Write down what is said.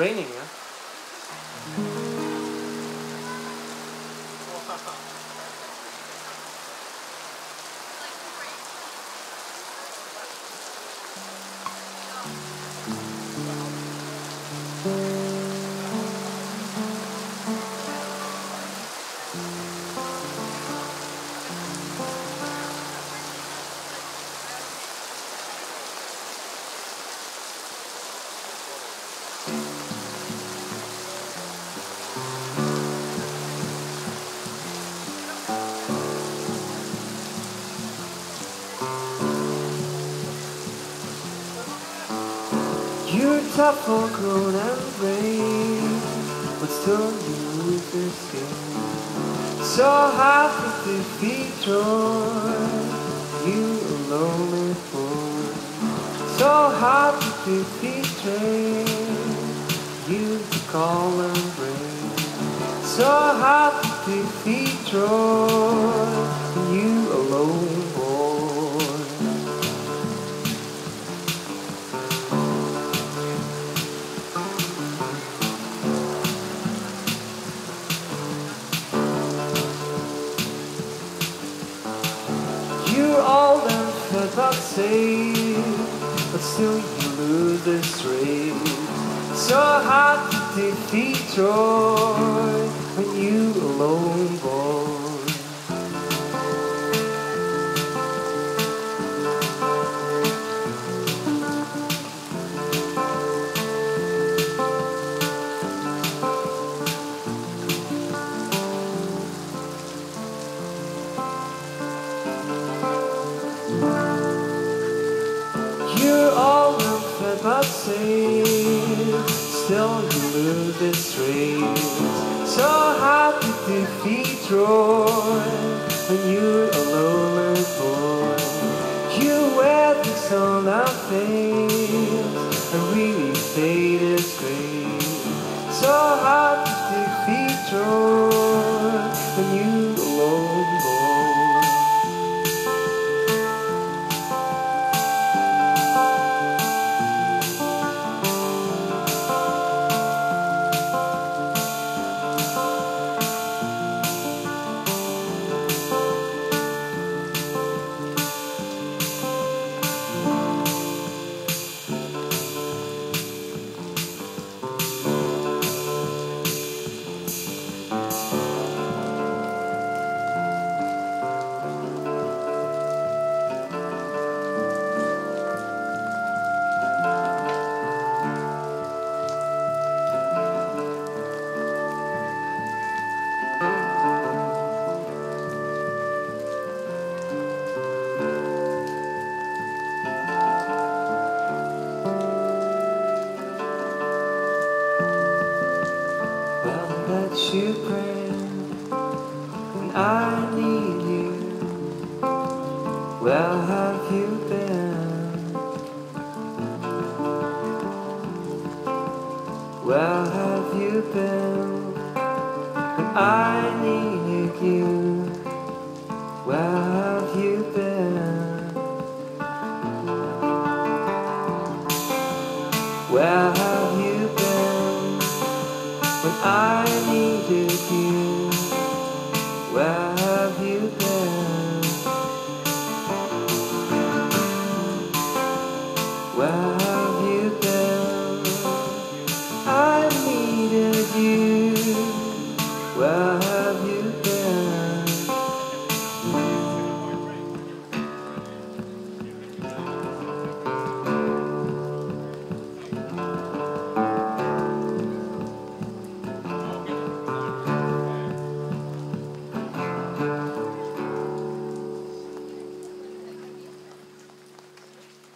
Raining, yeah? You're tough for cold and rain, but still you lose this game. So hard to defeat joy, you lonely fool. So hard to defeat strain, you call and bring. So hard to defeat joy, but still you lose this race. So hard to defeat joy when you alone, boy. But safe, still you lose this race. So hard to defeat joy when you're a lonely boy. You wear this on our face, and really fade is great. So hard to defeat joy that you bring when I need you. Where have you been? Where have you been when I needed you? Where have you been? Where Where